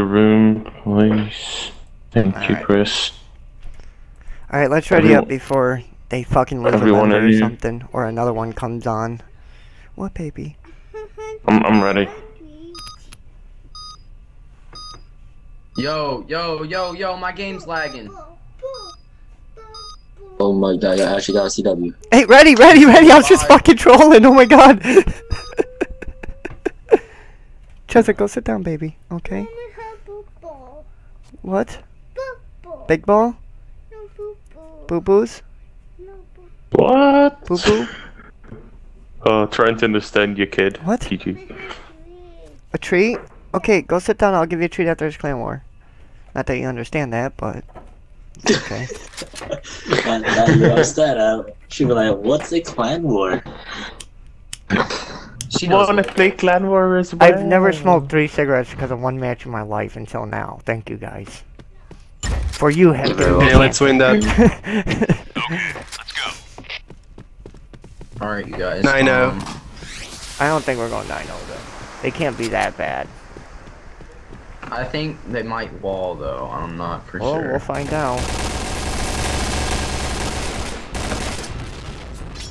the room, please. Thank you, Alright. Chris. Alright, let's ready Everyone- up before they fucking lose a Everyone or something. Or another one comes on. What, baby? I'm I'm ready. Yo, yo, yo, yo, my game's lagging. Oh my god, I actually got a CW. Hey, ready, ready, ready! I was just fucking trolling, oh my god! Chesa, go sit down, baby. Okay. What? Big ball? No, Boo boos? What? Boo boo? Uh, trying to understand your kid. What? TG. A treat? Okay, go sit down. I'll give you a treat after this clan war. Not that you understand that, but okay. And now you asked that out. she'd be like, what's a clan war? She knows. Wanna play Clan War as well? I've never smoked three cigarettes because of one match in my life until now. Thank you guys. For you, Hector. Okay, let's win that. Okay, let's go. Alright, you guys. Nine oh. um, I don't think we're going 9 0 though. They can't be that bad. I think they might wall though. I'm not for Well, sure. we'll find out.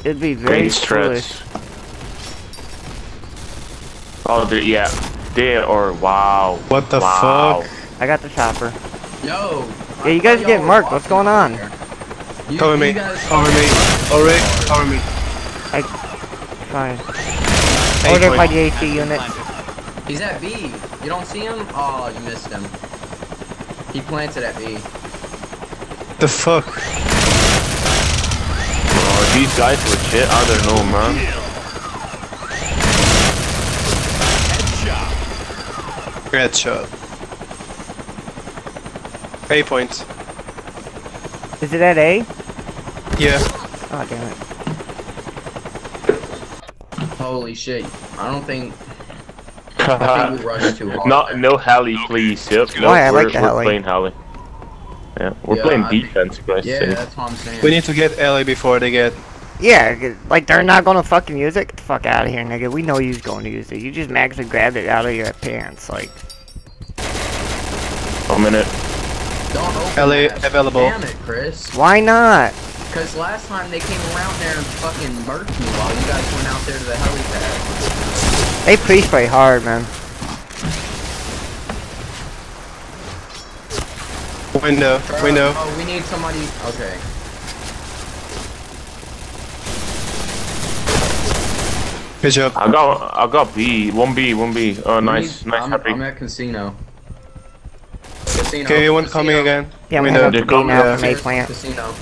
It'd be very Base foolish. threats. Oh, they yeah. There or wow. What the wow. fuck? I got the chopper. Yo. Yeah, you guys get marked. What's going on? You, Cover me. Cover me. Alright, cover me. I. Fine. Eight Order by point. the AC unit. He's at B. You don't see him? Oh, you missed him. He planted at B. The fuck? Oh, these guys legit. I don't know, man. Great shot. A point. Is it at A? Yeah. Oh, damn it. Holy shit. I don't think. I think we rushed too hard. Not no heli, please. Yep. No, Why? I we're, like the we're heli. playing heli. Yeah, we're Yeah, playing I think- defense, guys. Yeah, that's what I'm saying. We need to get LA before they get. Yeah, 'cause, like they're not gonna fucking use it. Get the fuck out of here, nigga. We know you's going to use it. You just magically grabbed it out of your pants, like. A minute. Don't open LA that. available. Damn it, Chris. Why not? Because last time they came around there and fucking murked me while you guys went out there to the helipad. They pre-spray hard, man. Window. Charlie, Window. Oh, we need somebody. Okay. Good job. I got I got B. One B. One B. Oh, We nice, need- nice, I'm, happy. I'm at casino. Casino. Okay, one coming again. Yeah, I'm Window. gonna They're to go now from A plant. Casino.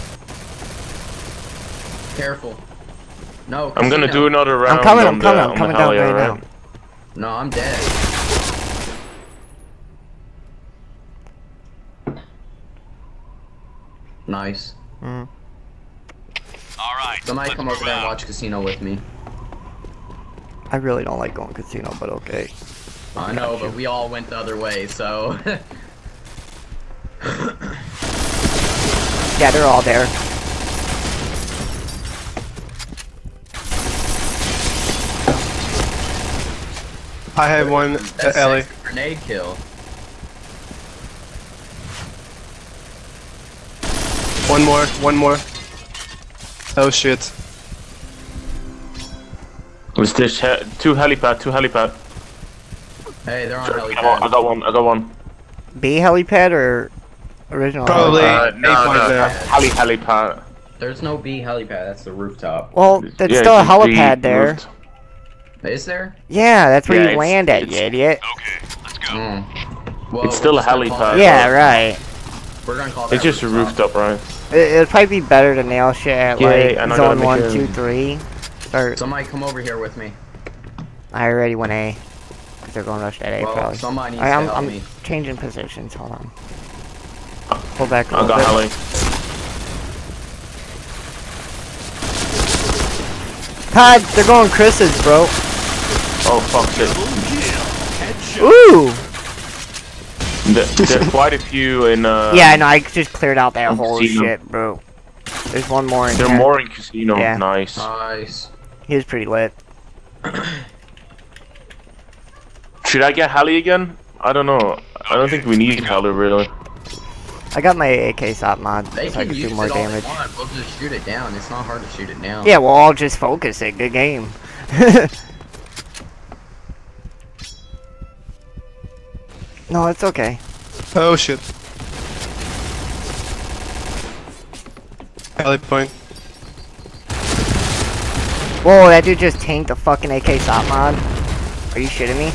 Careful. No. I'm gonna do another round. I'm coming, on I'm coming, on I'm coming down heli, right alright? now. No, I'm dead. Nice. Mm. Alright. Somebody come over there and watch casino with me. I really don't like going casino, but okay. I know, but we all went the other way, so. Yeah, they're all there. I have one That's LA. sexy grenade kill. One more. One more. Oh shit. Was this he two helipad? Two helipad. Hey, they're on Come on, I got one. I got one. B helipad or original? Probably. helipad? Uh, A no, no, there. heli helipad. There's no B helipad, that's the rooftop. Well, that's Yeah, still a it's B helipad there. roofed. Is there? Yeah, that's where Yeah, you land at, you idiot. Okay, let's go. Mm. Well, It's still a just gonna helipad. it- Yeah, right. We're gonna call that It's just a rooftop, right? It, it'd probably be better to nail shit at Yeah, like and I zone gotta one, make a- two, three. Or Somebody come over here with me. I already went A. Cause they're going rush at A Well, probably. somebody needs I, I'm, to help I'm me. changing positions. Hold on. Pull back a I little got bit. heli. God, they're going Chris's, bro. Oh fuck shit. Ooh. There, there's quite a few in. Uh, yeah, no, I just cleared out that whole seeing 'em. shit, bro. There's one more in There are there. more in casino. Yeah. Nice. Nice. He was pretty lit. Should I get heli again? I don't know. I don't think we need Heli really. I got my AK stop mod, They so I can can use do more it all damage. they want. We'll just shoot it down. It's not hard to shoot it down. Yeah, well, I'll just focus it. Good game. no, it's okay. Oh shit. Alley point. Whoa, that dude just tanked the fucking AK stop mod. Are you shitting me?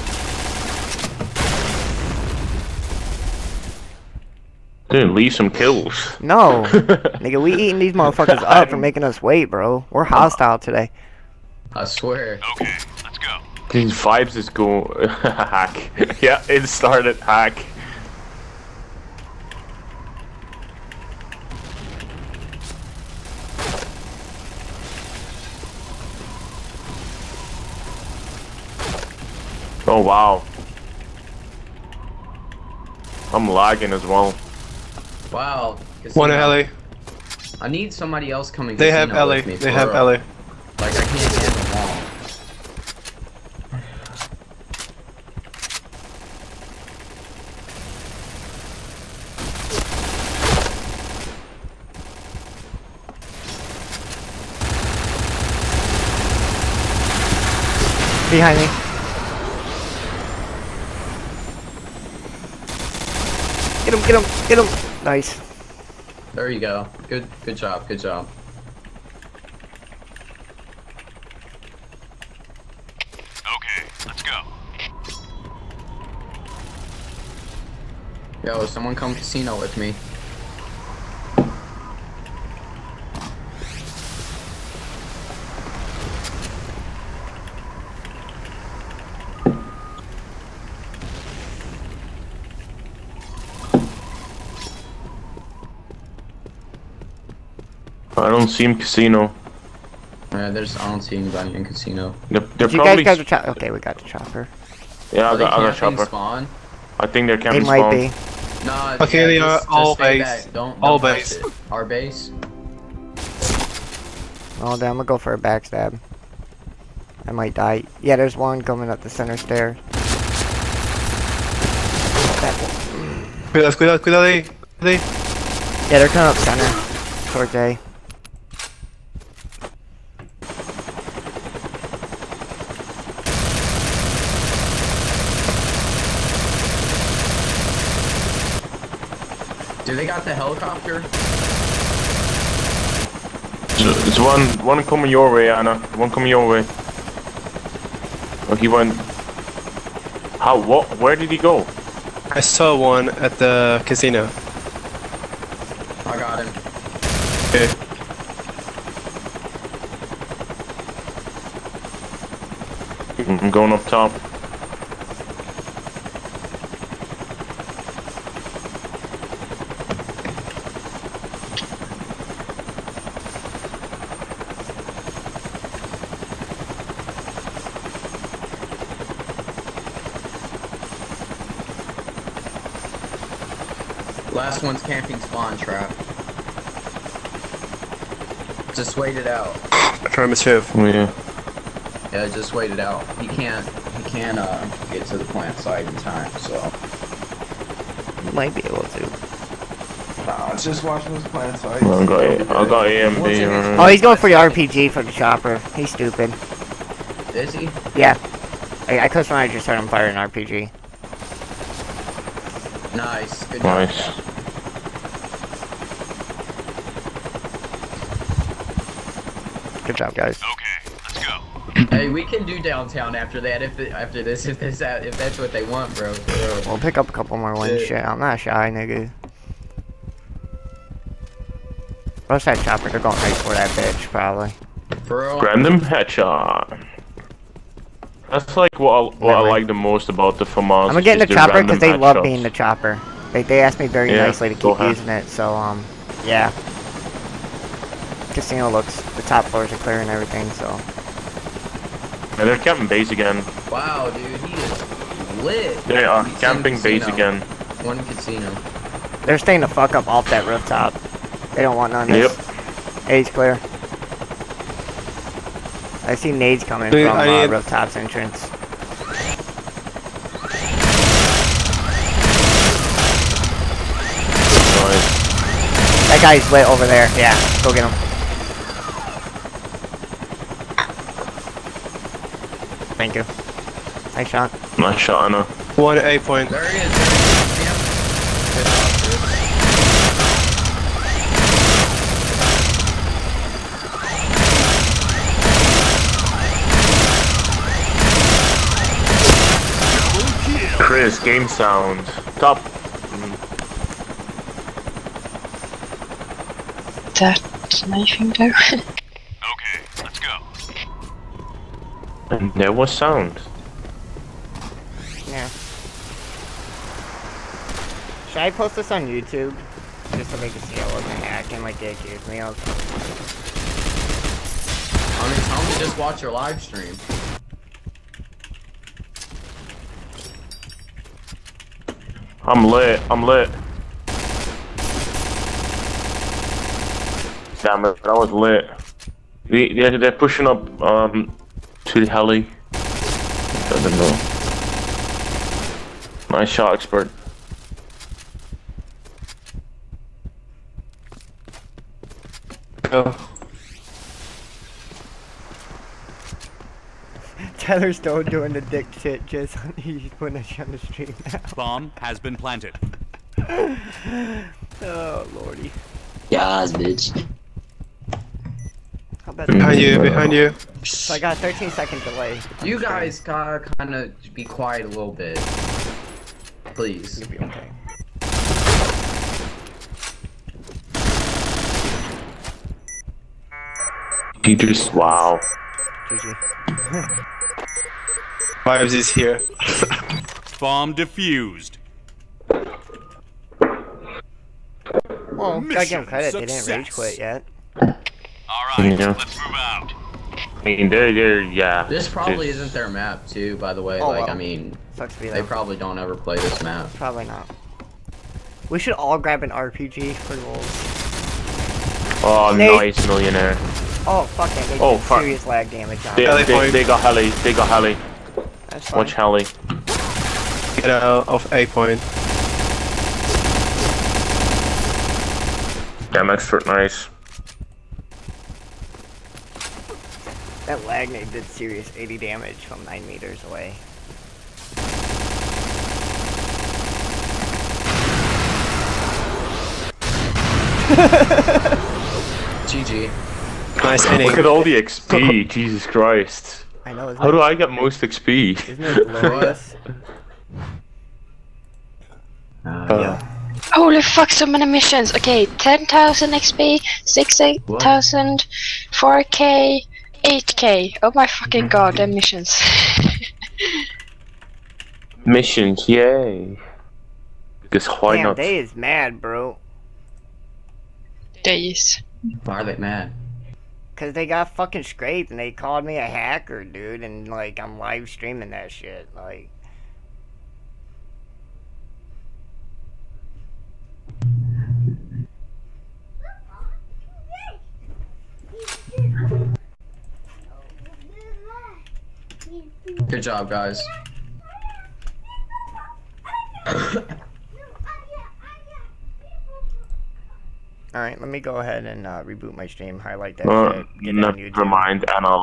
Didn't leave some kills. No. Nigga, we eating these motherfuckers up for making us wait, bro. We're hostile today. I swear. Okay, let's go. These vibes is go hack. yeah, it started hack. Oh wow. I'm lagging as well. Wow. One Casino. alley. I need somebody else coming. They have casino alley. with me, They have real. alley. Like I can't handle them all. Behind me. Get him, get him, get him. Nice. There you go. Good, good job. Good job. Okay, let's go. Yo, someone come casino with me. I don't see him casino. Uh, there's I don't see anybody in casino. They're, they're you guys probably. got the chopper? Okay, we got the chopper. yeah, I got, I got camping chopper. spawn? I think they're They camping might spawn. be. Nah. Okay, yeah, they just, are just all stay base. back. Don't, All don't touch base. it. Our base. Oh, then I'm gonna go for a backstab. I might die. Yeah, there's one coming up the center stair. That one. Cuidado, cuidado, cuidado. Cuidado ahí. Yeah, they're coming up center. Towards A. Do they got the helicopter? There's there's one, one coming your way, Anna. One coming your way. Oh, he went. How? What? Where did he go? I saw one at the casino. I got him. Okay. I'm going up top. Last one's camping spawn trap. Just wait it out. Affirmative. Oh, yeah. Yeah, just wait it out. He can't. He can't uh, get to the plant site in time. So. Might be able to. Nah, just watch those plant sites. I got, I got AMD. Oh, he's going for the RPG for the chopper. He's stupid. Is he? Yeah. I, I customized I just started firing RPG. Nice. Good job. Good job, guys. Okay, let's go. Hey, we can do downtown after that. If it, after this, if this, if that's what they want, bro. For real. We'll pick up a couple more wins. Yeah. Shit, I'm not shy, nigga. What's that chopper? They're going right for that bitch, probably. For real. Random headshot. That's like what I, what I like the most about the FAMAS. I'm gonna get in the chopper because they love being the chopper. They, they asked me very Yeah, nicely to keep using it, so, um, yeah casino looks. The top floors are clear and everything, so. They're camping base again. Wow, dude, he is lit. They are He's camping base again. One casino. They're staying the fuck up off that rooftop. They don't want none of this. Yep. Age clear. I see nades coming dude, from uh, rooftop's entrance. That guy's lit over there. Yeah, go get him. Thank you. Nice shot. Nice shot, Anna. One A point. There he is. There he is. Yep. Good job, dude. Chris, game sound. Top. That knifing there. Okay, let's go. And there was sound. Yeah. Should I post this on YouTube? Just so they can see I wasn't hacking like they accused me of. I mean, tell me just watch your live stream. I'm lit. I'm lit. Damn it, that was lit. They, they're, they're pushing up um to the heli. Doesn't know. Nice shot, expert. Go. Tyler's still doing the dick shit, just he's putting that shit on the stream now. Bomb has been planted. Oh lordy. Yes, bitch. How about Behind you, behind you. So I got a 13 second delay. You guys gotta kind of be quiet a little bit. Please. You'll be okay. He just wow. GG. Vibes is here. Bomb defused. Well, gotta give him credit, they didn't rage quit yet. Alright, Yeah. let's move out. I mean, they're, they're yeah. This probably It's- isn't their map too, by the way. Oh, like, well. I mean, Sucks to be they probably don't ever play this map. Probably not. We should all grab an RPG for goals. Oh, Nate. nice millionaire. Oh, fuck it. They Oh, did fuck. serious lag damage on They, it. They, point. they got heli. They got heli. That's fine. Watch heli. Get out of A point. Damn expert, nice. That lag nade did serious 80 damage from 9 meters away. GG. Nice Look at all the XP. Jesus Christ. I know, How do I get most XP? isn't it glorious? Uh, Holy fuck, so many missions. Okay, 10,000 XP, 6,000, 4k, 8k. Oh my fucking mm-hmm. god, the missions. Missions, yay. Because why Damn, not? they is mad, bro. Days. why are they mad? Cause they got fucking scraped and they called me a hacker, dude, and like I'm live streaming that shit. Like, Good job, guys. alright, let me go ahead and uh, reboot my stream, highlight that Uh, shit, get it on never mind, Anna.